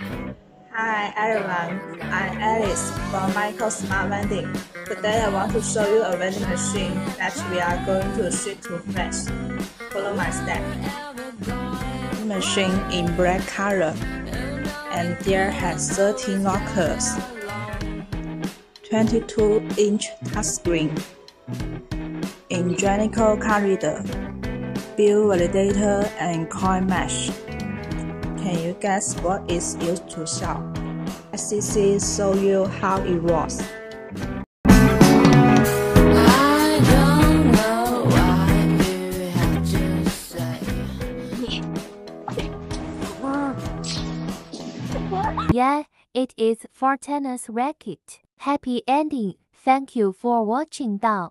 Hi everyone, I'm Alice from Micron Smart Vending. Today I want to show you a vending machine that we are going to ship to France. Follow my step. Machine in black color and there has 13 lockers. 22 inch touchscreen. Ingenico card reader, bill validator and coin mech. Can you guess what is used to sell? SCC show you how it works. Yeah, it is for tennis racket. Happy ending. Thank you for watching down.